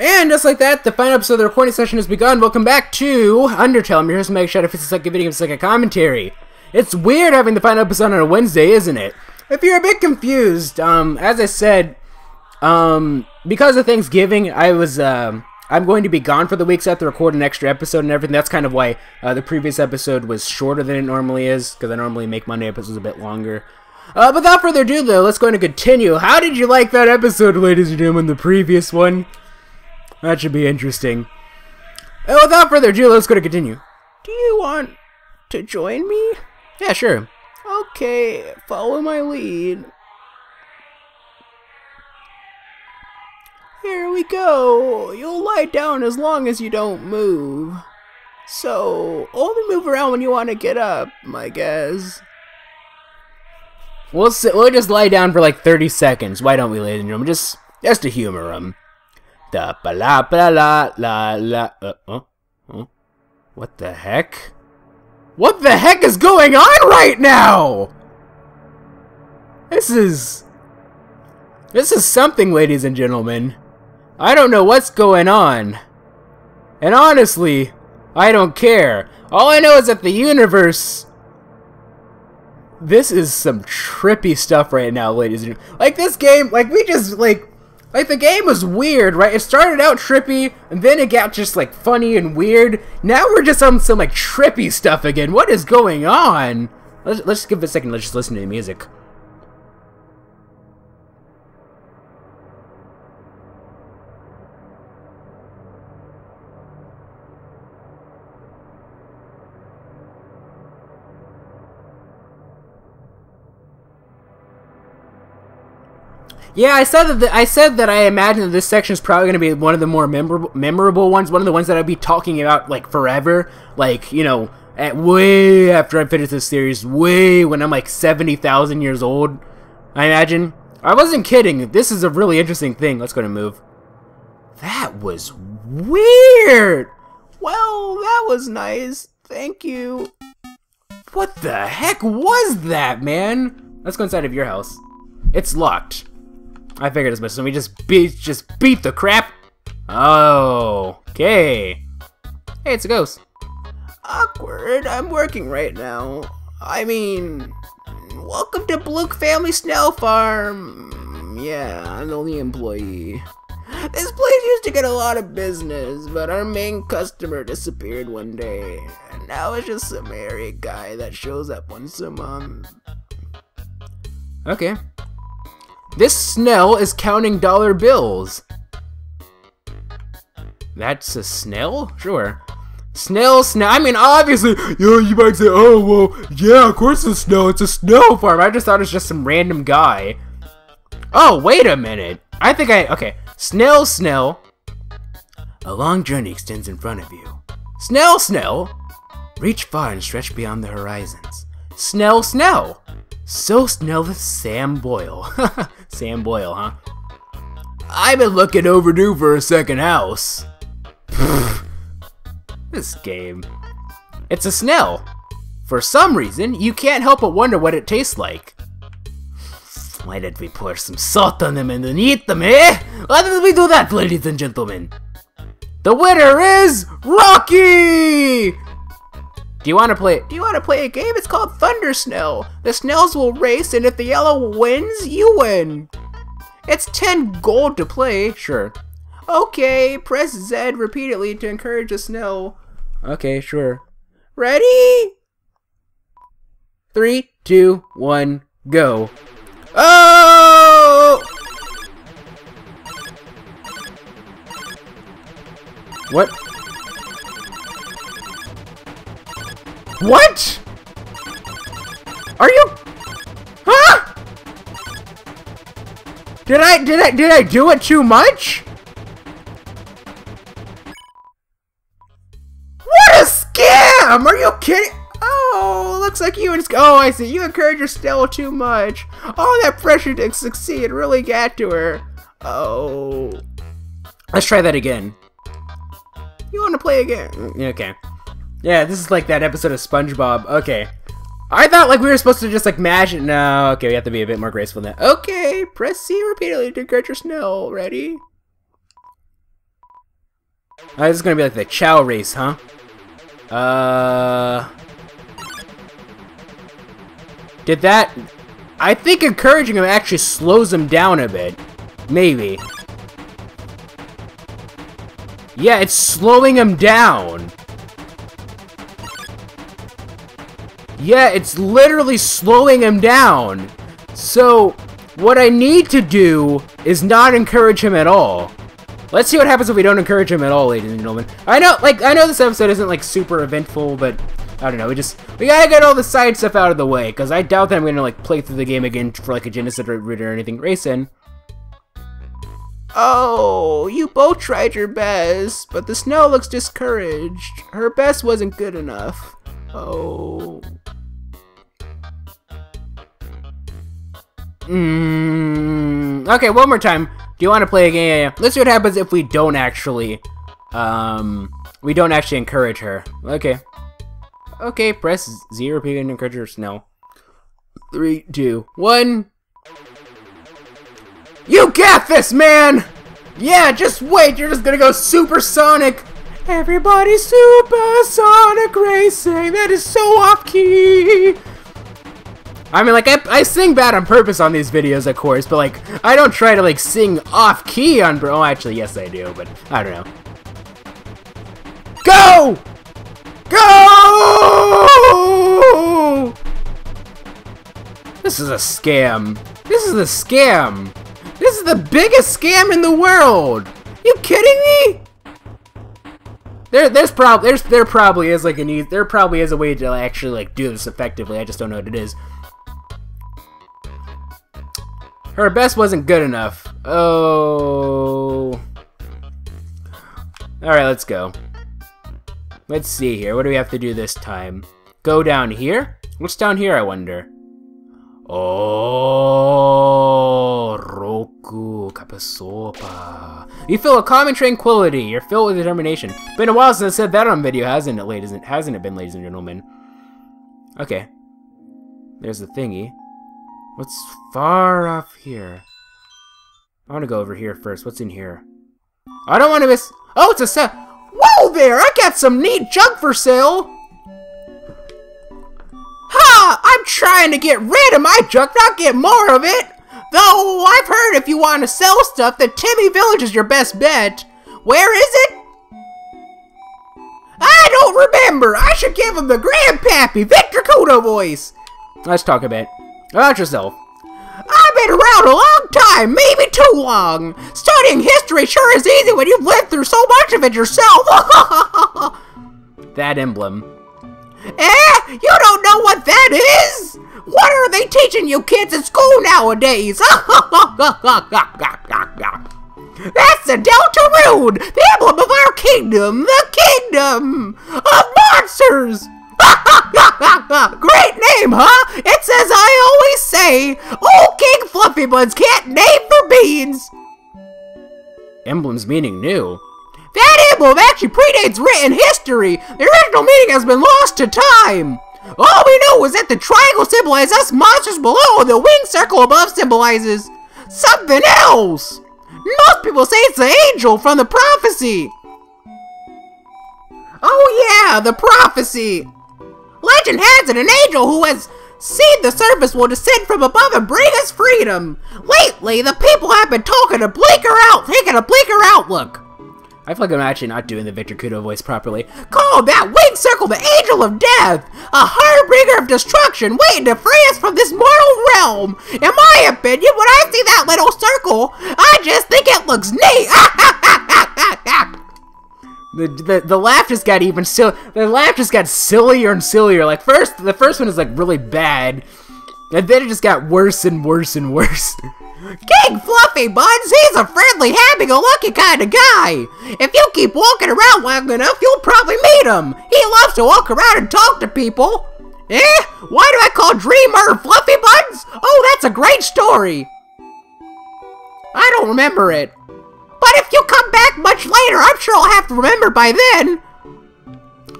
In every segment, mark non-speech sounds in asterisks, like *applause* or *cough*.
And just like that, the final episode of the recording session has begun. Welcome back to Undertale. I'm here your host, Mike Shadow. It's like a video, it's like a commentary. It's weird having the final episode on a Wednesday, isn't it? If you're a bit confused, um, as I said, um, because of Thanksgiving, I was, um, I'm going to be gone for the week, so I have to record an extra episode and everything. That's kind of why uh, the previous episode was shorter than it normally is, because I normally make Monday episodes a bit longer. Uh, without further ado, though, let's go and continue. How did you like that episode, ladies and gentlemen? The previous one? That should be interesting. Uh, without further ado, let's go to continue. Do you want to join me? Yeah, sure. Okay, follow my lead. Here we go. You'll lie down as long as you don't move. So, only move around when you want to get up, I guess. We'll sit, we'll just lie down for like 30 seconds. Why don't we, ladies and gentlemen? Just, just to humor them. Da ba la ba la la la. Uh, uh, uh. What the heck? What the heck is going on right now? This is. This is something, ladies and gentlemen. I don't know what's going on. And honestly, I don't care. All I know is that the universe. This is some trippy stuff right now, ladies and. Like, this game, like, we just, like, like, the game was weird, right? It started out trippy, and then it got just, like, funny and weird. Now we're just on some, like, trippy stuff again. What is going on? Let's, let's give it a second. Let's just listen to the music. Yeah, I said that. The, I said that I imagine that this section is probably going to be one of the more memorable, memorable ones. One of the ones that I'll be talking about like forever. Like you know, at way after I finish this series, way when I'm like seventy thousand years old. I imagine. I wasn't kidding. This is a really interesting thing. Let's go to move. That was weird. Well, that was nice. Thank you. What the heck was that, man? Let's go inside of your house. It's locked. I figured as much. So we just beat, just beat the crap. Oh, okay. Hey, it's a ghost. Awkward. I'm working right now. I mean, welcome to Blook Family Snail Farm. Yeah, I'm the only employee. This place used to get a lot of business, but our main customer disappeared one day. And now it's just some area guy that shows up once a month. Okay. This Snell is counting dollar bills. That's a Snell? Sure. Snell, Snell. I mean, obviously, you, you might say, oh, well, yeah, of course it's Snell. It's a Snell farm. I just thought it was just some random guy. Oh, wait a minute. I think I, okay. Snell, Snell. A long journey extends in front of you. Snell, Snell. Reach far and stretch beyond the horizons. Snell, Snell. So Snell with Sam Boyle. *laughs* Sam Boyle, huh? I've been looking overdue for a second house. *sighs* this game. It's a Snell. For some reason, you can't help but wonder what it tastes like. Why did we pour some salt on them and then eat them, eh? Why did we do that, ladies and gentlemen? The winner is Rocky! Do you want to play? Do you want to play a game? It's called Thunder Snell. The snails will race, and if the yellow wins, you win. It's 10 gold to play. Sure. Okay, press Z repeatedly to encourage a Snell. Okay, sure. Ready? Three, two, one, go. Oh! What? What? Are you? Huh? Did I did I did I do it too much? What a scam! Are you kidding? Oh, looks like you and oh I see you encourage her still too much. All that pressure to succeed really got to her. Oh, let's try that again. You want to play again? Okay. Yeah, this is like that episode of SpongeBob. Okay. I thought like we were supposed to just like mash it. No, okay, we have to be a bit more graceful than that. Okay, press C repeatedly to encourage your Snell. Ready? Uh, this is gonna be like the Chao race, huh? Uh... Did that... I think encouraging him actually slows him down a bit. Maybe. Yeah, it's slowing him down. Yeah, it's literally slowing him down. So, what I need to do is not encourage him at all. Let's see what happens if we don't encourage him at all, ladies and gentlemen. I know, like, I know this episode isn't, like, super eventful, but I don't know, we just, we gotta get all the side stuff out of the way, because I doubt that I'm gonna, like, play through the game again for, like, a Genesis route or anything. Racing. Oh, you both tried your best, but the snow looks discouraged. Her best wasn't good enough. Oh. Mm, okay, one more time. Do you want to play a game? Let's see what happens if we don't actually, um, we don't actually encourage her. Okay. Okay, press Z repeat and encourage her. No. Three, two, one. You got this, man! Yeah, just wait, you're just gonna go supersonic! Everybody supersonic racing, that is so off-key! I mean, like, I, I sing bad on purpose on these videos, of course, but, like, I don't try to, like, sing off-key on... Oh, actually, yes, I do, but I don't know. Go! Go! This is a scam. This is a scam. This is the biggest scam in the world. You kidding me? There, there's prob, there's, there probably is like an, e there probably is a way to actually like do this effectively. I just don't know what it is. Her best wasn't good enough. Oh. Alright, let's go. Let's see here. What do we have to do this time? Go down here? What's down here, I wonder? Oh, Roku Kapasopa. You feel a calm and tranquility. You're filled with determination. Been a while since I said that on video, hasn't it, ladies? And, hasn't it been, ladies and gentlemen? Okay. There's the thingy. What's far off here? I want to go over here first. What's in here? I don't want to miss... Oh, it's a set... Whoa there! I got some neat junk for sale! Ha! I'm trying to get rid of my junk, not get more of it! Though, I've heard if you want to sell stuff that Temmie Village is your best bet. Where is it? I don't remember! I should give him the Grandpappy Victor Kudo voice! Let's talk a bit. About yourself. I've been around a long time, maybe too long. Studying history sure is easy when you've lived through so much of it yourself. *laughs* that emblem. Eh? You don't know what that is? What are they teaching you kids at school nowadays? *laughs* That's the Deltarune, the emblem of our kingdom, the kingdom of monsters. *laughs* Great name, huh? It's as I always say, old King Fluffy Buns can't name for beans. Emblem's meaning new. That emblem actually predates written history. The original meaning has been lost to time. All we know is that the triangle symbolizes us monsters below and the wing circle above symbolizes something else. Most people say it's the angel from the prophecy. Oh yeah, the prophecy. Legend has it an angel who has seen the surface will descend from above and bring us freedom. Lately, the people have been talking a bleaker out, taking a bleaker outlook. I feel like I'm actually not doing the Victor Kudo voice properly. Call that wing circle the Angel of Death, a harbinger of destruction waiting to free us from this mortal realm. In my opinion, when I see that little circle, I just think it looks neat. *laughs* The, the, the laugh just got even silly. The laugh just got sillier and sillier. Like first, the first one is like really bad, and then it just got worse and worse and worse. *laughs* King Fluffy Buns, he's a friendly, happy-go-lucky kind of guy. If you keep walking around long enough, you'll probably meet him. He loves to walk around and talk to people. Eh? Why do I call Dreemurr Fluffy Buns? Oh, that's a great story. I don't remember it. But if you come back much later, I'm sure I'll have to remember by then.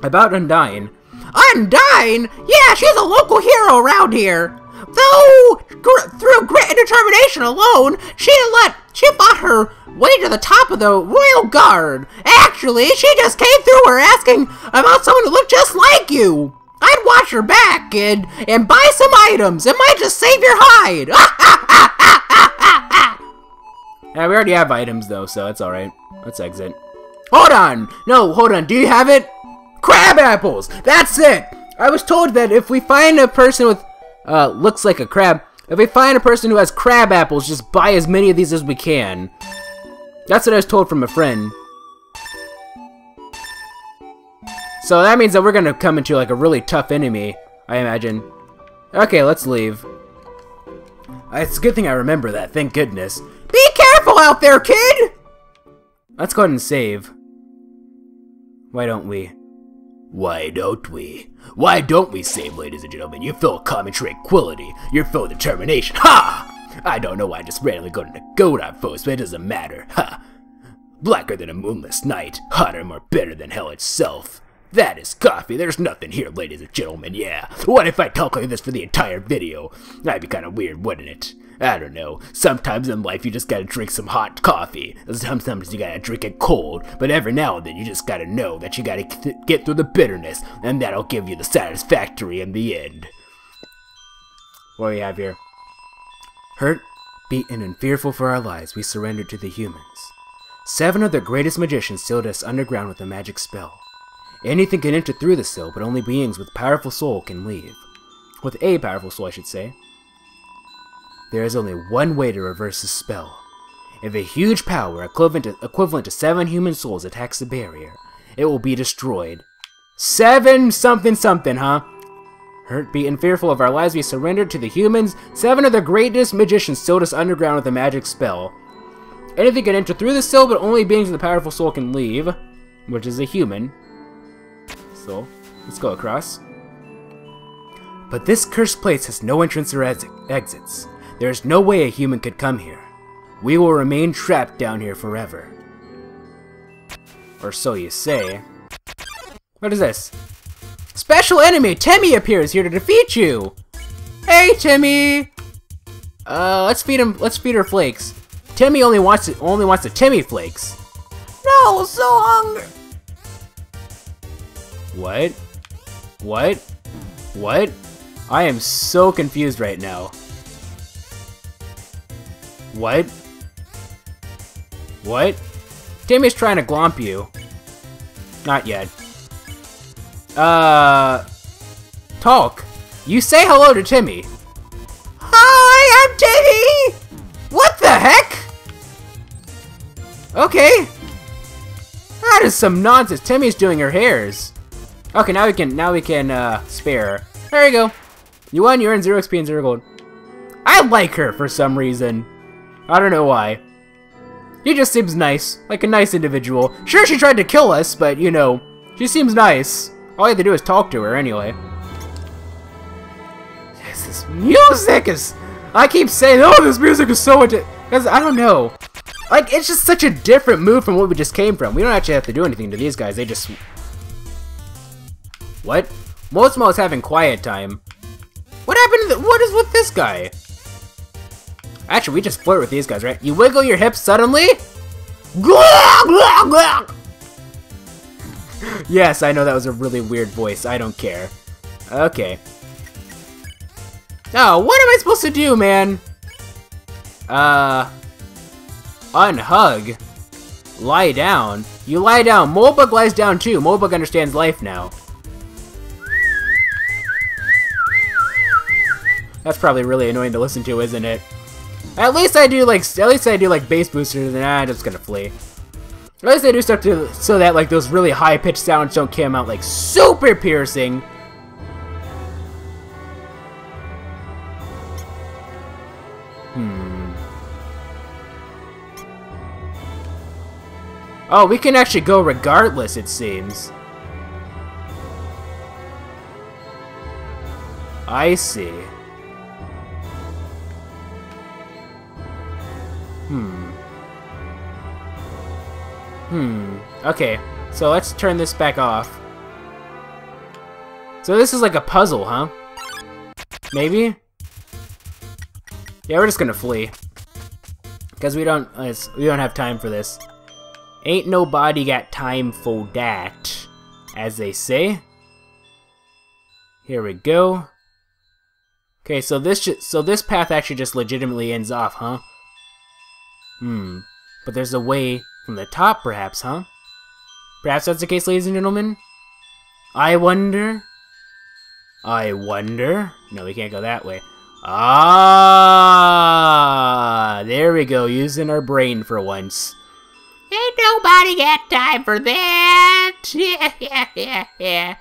About Undyne. Undyne? Yeah, she's a local hero around here. Though, gr through grit and determination alone, she let she fought her way to the top of the royal guard. Actually, she just came through her asking about someone who looked just like you. I'd watch her back and and buy some items. It might just save your hide. *laughs* yeah, we already have items though, so it's all right. Let's exit. Hold on. No, hold on. Do you have it? Crab apples. That's it. I was told that if we find a person with uh looks like a crab, if we find a person who has crab apples, just buy as many of these as we can. That's what I was told from a friend. So that means that we're gonna come into like a really tough enemy, I imagine. Okay, let's leave. It's a good thing I remember that, thank goodness. Be careful out there, kid! Let's go ahead and save. Why don't we? Why don't we? Why don't we save, ladies and gentlemen? You feel common tranquility. You're full of determination. Ha! I don't know why I just randomly go to Godot voice, but it doesn't matter. Ha! Blacker than a moonless night, hotter and more bitter than hell itself. That is coffee. There's nothing here, ladies and gentlemen, yeah. What if I talk like this for the entire video? That'd be kinda weird, wouldn't it? I don't know. Sometimes in life you just gotta drink some hot coffee. Sometimes you gotta drink it cold. But every now and then you just gotta know that you gotta get through the bitterness, and that'll give you the satisfactory in the end. What do we have here? Hurt, beaten, and fearful for our lives, we surrendered to the humans. Seven of the greatest magicians sealed us underground with a magic spell. Anything can enter through the seal, but only beings with powerful soul can leave. With a powerful soul, I should say. There is only one way to reverse the spell. If a huge power equivalent to, equivalent to seven human souls attacks the barrier, it will be destroyed. Seven something something, huh? Hurt, beaten, fearful of our lives, we surrendered to the humans. Seven of the greatest magicians sealed us underground with a magic spell. Anything can enter through the seal, but only beings with a powerful soul can leave, which is a human. So, let's go across. But this cursed place has no entrance or exits. There is no way a human could come here. We will remain trapped down here forever. Or so you say. What is this? Special enemy! Temmie appears here to defeat you! Hey, Temmie! Uh, let's feed him. Let's feed her flakes. Temmie only wants it. Only wants the Temmie flakes. No, so hungry. What? What? What? I am so confused right now. What? What? Temmie's trying to glomp you. Not yet. Uh... Talk. You say hello to Temmie. Hi, I'm Temmie! What the heck? Okay. That is some nonsense. Temmie's doing her hairs. Okay, now we can now we can uh, spare her. There you go. You won. You earned zero XP and zero gold. I like her for some reason. I don't know why. He just seems nice, like a nice individual. Sure, she tried to kill us, but you know, she seems nice. All you have to do is talk to her anyway. Yes, this music is. I keep saying, oh, this music is so because I don't know. Like, it's just such a different move from what we just came from. We don't actually have to do anything to these guys. They just what? Mosmo is having quiet time. What happened what is with this guy? Actually, we just flirt with these guys, right? You wiggle your hips suddenly? *laughs* yes, I know that was a really weird voice. I don't care. Okay. Oh, what am I supposed to do, man? Uh... Unhug? Lie down? You lie down. Molebug lies down too. Molebug understands life now. That's probably really annoying to listen to, isn't it? At least I do like at least I do like bass boosters and I'm just gonna flee. At least I do stuff to so that like those really high pitched sounds don't come out like super piercing. Hmm. Oh, we can actually go regardless, it seems. I see. Hmm. Hmm. Okay, so let's turn this back off. So this is like a puzzle, huh? Maybe? Yeah, we're just gonna flee. Because we don't, we don't have time for this. Ain't nobody got time for that, as they say. Here we go. Okay, so this so this path actually just legitimately ends off, huh? Hmm. But there's a way from the top, perhaps, huh? Perhaps that's the case, ladies and gentlemen? I wonder? I wonder? No, we can't go that way. Ah, there we go, using our brain for once. Ain't nobody got time for that. Yeah, yeah, yeah, yeah.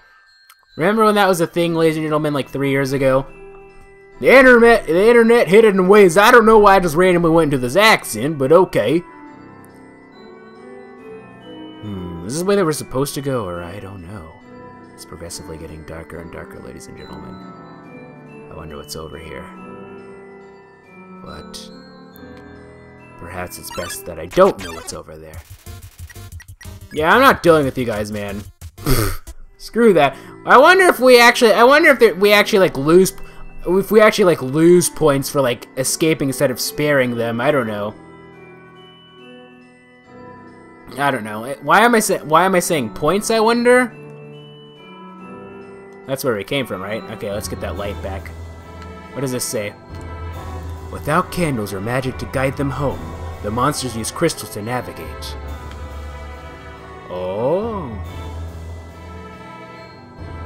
Remember when that was a thing, ladies and gentlemen, like three years ago? The internet, the internet hit it in ways I don't know why I just randomly went into this accent, but okay. Hmm, is this the way that we're supposed to go, or I don't know. It's progressively getting darker and darker, ladies and gentlemen. I wonder what's over here. But perhaps it's best that I don't know what's over there. Yeah, I'm not dealing with you guys, man. *laughs* Screw that. I wonder if we actually, I wonder if we actually like lose, if we actually like lose points for like escaping instead of sparing them. I don't know. I don't know. Eh, why am I saying, why am I saying points, I wonder? That's where we came from, right? Okay, let's get that light back. What does this say? Without candles or magic to guide them home, the monsters use crystals to navigate. Oh.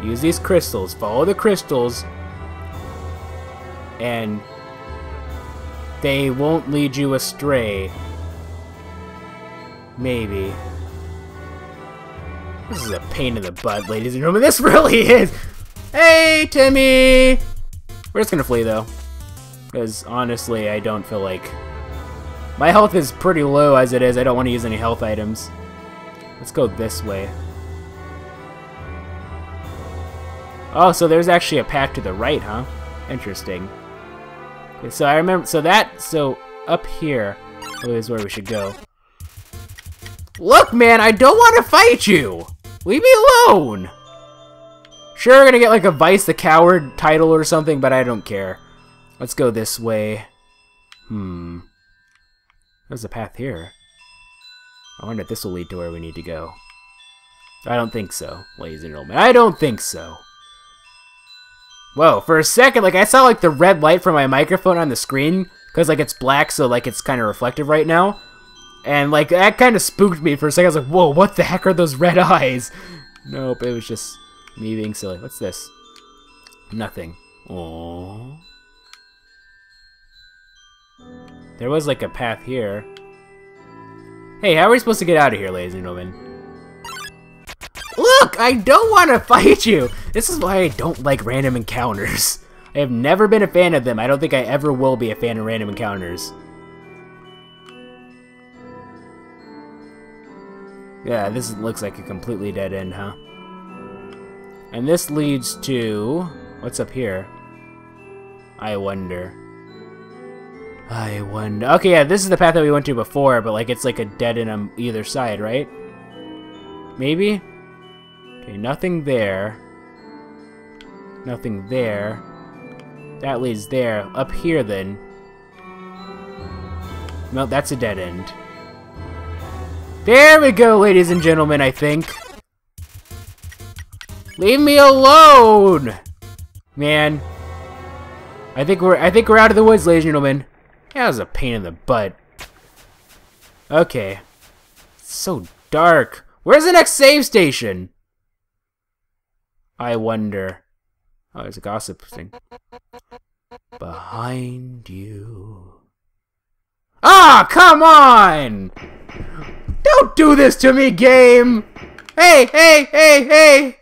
Use these crystals, follow the crystals, and they won't lead you astray. Maybe. This is a pain in the butt, ladies and gentlemen. This *laughs* really is! Hey, Temmie! We're just gonna flee, though. Because, honestly, I don't feel like... My health is pretty low as it is. I don't want to use any health items. Let's go this way. Oh, so there's actually a path to the right, huh? Interesting. So I remember... So that... So, up here is where we should go. Look, man, I don't want to fight you! Leave me alone! Sure, we're gonna get like a Vice the Coward title or something, but I don't care. Let's go this way. Hmm. There's a path here. I wonder if this will lead to where we need to go. I don't think so, ladies and gentlemen. I don't think so. Whoa, for a second, like, I saw, like, the red light from my microphone on the screen, because, like, it's black, so, like, it's kind of reflective right now. And, like, that kind of spooked me for a second. I was like, whoa, what the heck are those red *laughs* eyes? Nope, it was just me being silly. What's this? Nothing. Oh. There was, like, a path here. Hey, how are we supposed to get out of here, ladies and gentlemen? Look, I don't want to fight you! This is why I don't like random encounters. I have never been a fan of them. I don't think I ever will be a fan of random encounters. Yeah, this looks like a completely dead end, huh? And this leads to... What's up here? I wonder. I wonder... Okay, yeah, this is the path that we went to before, but like it's like a dead end on either side, right? Maybe? Okay, nothing there. Nothing there. That leads there. Up here, then. No, that's a dead end. There we go, ladies and gentlemen, I think. Leave me alone! Man. I think we're I think we're out of the woods, ladies and gentlemen. That was a pain in the butt. Okay. It's so dark. Where's the next save station? I wonder. Oh, there's a gossip thing. Behind you. Ah, come on! Don't do this to me, game! Hey, hey, hey, hey!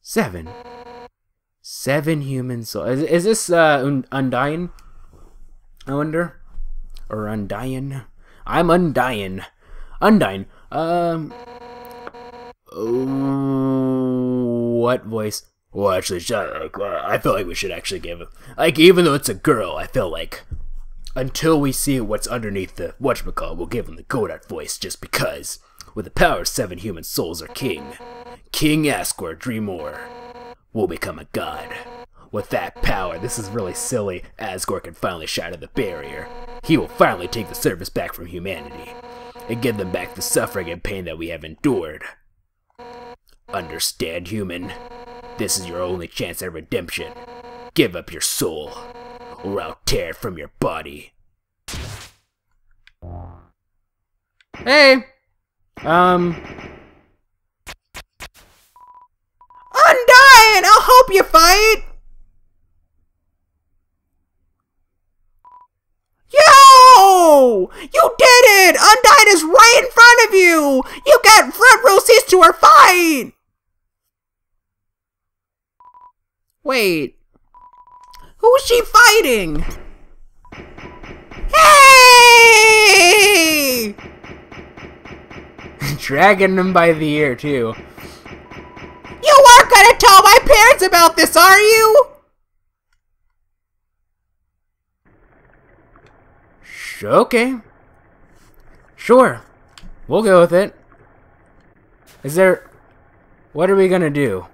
Seven. Seven human souls. Is, is this uh, Undying? I wonder? Or Undying? I'm Undying. Undying. Um. Oh, what voice? Well, actually, I feel like we should actually give it. Like, even though it's a girl, I feel like until we see what's underneath the whatchamacall, we'll give him the Godot voice just because. With the power of seven human souls or king, King Asgore Dreemurr will become a god. With that power, this is really silly. Asgore can finally shatter the barrier. He will finally take the service back from humanity and give them back the suffering and pain that we have endured. Understand, human? This is your only chance at redemption. Give up your soul, or I'll tear it from your body. Hey! Um. Undyne! I'll help you fight! Yo! You did it! Undyne is right in front of you! You got front row seats to our fight! Wait. Who's she fighting? Hey! *laughs* Dragging him by the ear, too. You weren't gonna tell my parents about this, are you? Okay. Sure. We'll go with it. Is there. What are we gonna do?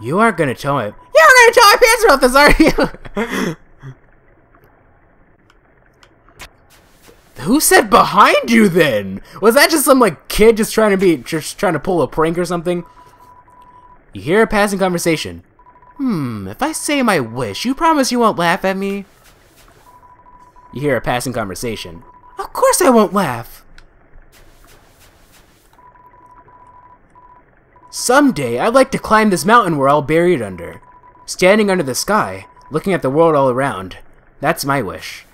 You aren't gonna tell my. You aren't gonna tell my parents about this, are you? *laughs* Who said behind you then? Was that just some like kid just trying to be just trying to pull a prank or something? You hear a passing conversation. Hmm, if I say my wish, you promise you won't laugh at me? You hear a passing conversation. Of course I won't laugh. Someday I'd like to climb this mountain we're all buried under. Standing under the sky, looking at the world all around. That's my wish.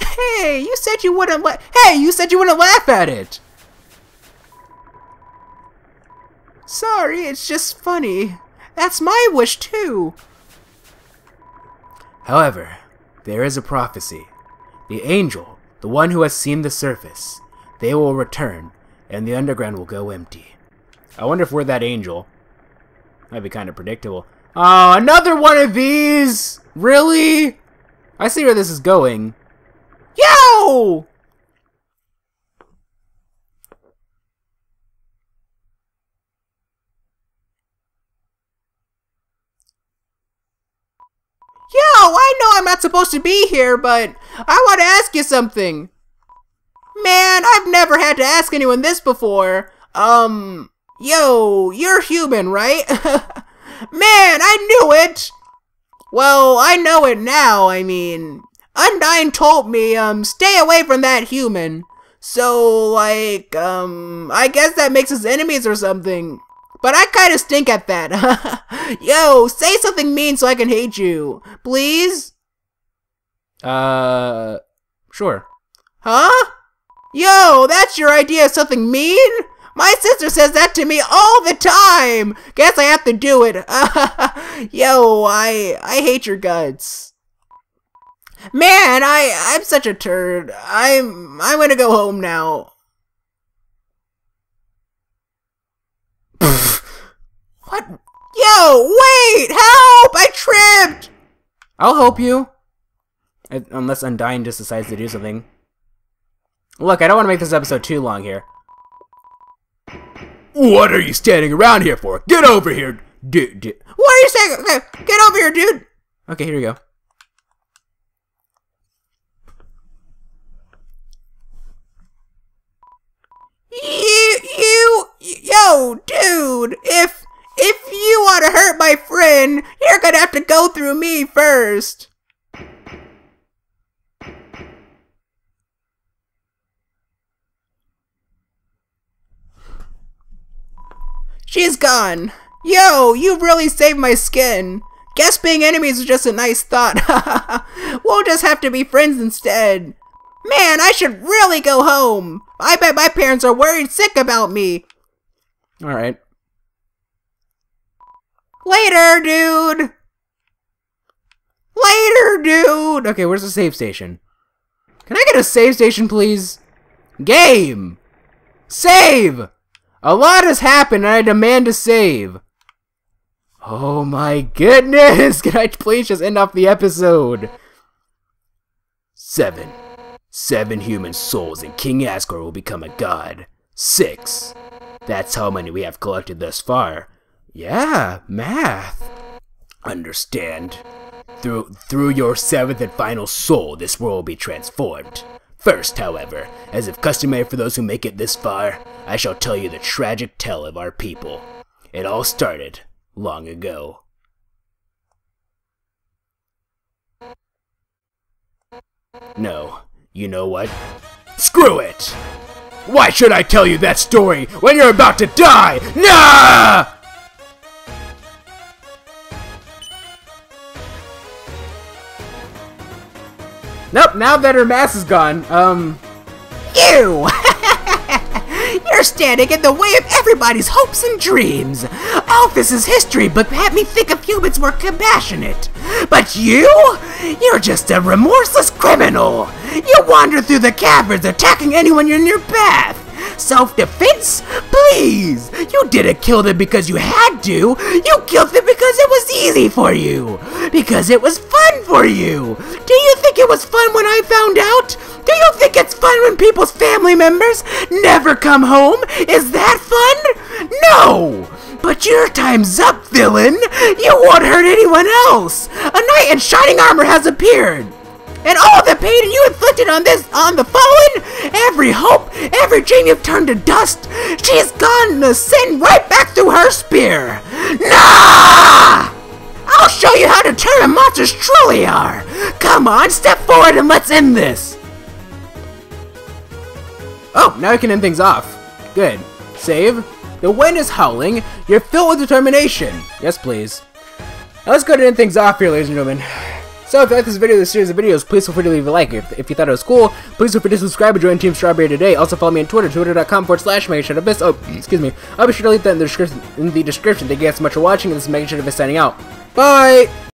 hey, you said you wouldn't la- Hey, you said you wouldn't laugh at it! Sorry, it's just funny. That's my wish too. However, there is a prophecy. The angel, the one who has seen the surface, they will return, and the underground will go empty. I wonder if we're that angel. That'd be kind of predictable. Oh, another one of these! Really? I see where this is going. Yo! Yo, I know I'm not supposed to be here, but I want to ask you something. Man, I've never had to ask anyone this before. Um, yo, you're human, right? *laughs* Man, I knew it! Well, I know it now, I mean. Undyne told me, um, stay away from that human. So, like, um, I guess that makes us enemies or something. But I kinda stink at that. *laughs* Yo, say something mean so I can hate you. Please? Uh, sure. Huh? Yo, that's your idea of something mean? My sister says that to me all the time. Guess I have to do it. *laughs* Yo, I I hate your guts. Man, I I'm such a turd. I'm I'm gonna go home now. *laughs* what? Yo, wait! Help! I tripped. I'll help you. Unless Undyne just decides to do something. Look, I don't want to make this episode too long here. What are you standing around here for? Get over here, dude. What are you saying? Okay, get over here, dude. Okay, here we go. You, you, yo, dude, if, if you want to hurt my friend, you're gonna have to go through me first. She's gone. Yo, you really saved my skin. Guess being enemies is just a nice thought. *laughs* we'll just have to be friends instead. Man, I should really go home. I bet my parents are worried sick about me. Alright. Later, dude. Later, dude. Okay, where's the save station? Can I get a save station, please? Game! Save! A lot has happened and I demand a save. Oh my goodness! Can I please just end off the episode? Seven. Seven human souls and King Asgore will become a god. Six. That's how many we have collected thus far. Yeah, math. Understand. Through, through your seventh and final soul, this world will be transformed. First, however, as if customary for those who make it this far, I shall tell you the tragic tale of our people. It all started long ago. No, you know what? Screw it! Why should I tell you that story when you're about to die? Nah! Nope, now that her mask is gone, um, You! *laughs* You're standing in the way of everybody's hopes and dreams. All this is history, but had me think if humans were compassionate. But you? You're just a remorseless criminal. You wander through the caverns attacking anyone in your path. Self-defense? Please! You didn't kill them because you had to. You killed them because it was easy for you. Because it was fun for you. Do you think it was fun when I found out? Do you think it's fun when people's family members never come home? Is that fun? No! But your time's up, villain! You won't hurt anyone else! A knight in shining armor has appeared! And all the pain you inflicted on this on the fallen, every hope, every dream you've turned to dust, she's gone to send right back through her spear! Nah! I'll show you how determined monsters truly are! Come on, step forward and let's end this! Oh, now I can end things off. Good. Save. The wind is howling. You're filled with determination. Yes, please. Now let's go and end things off here, ladies and gentlemen. So if you like this video, this series of videos, please feel free to leave a like. If, if you thought it was cool, please feel free to subscribe and join Team Strawberry today. Also follow me on Twitter, twitter.com forward slash Mega Abyss. Oh, excuse me. I'll be sure to leave that in the description. In the description. Thank you guys so much for watching, and this is Mega Abyss signing out. Bye!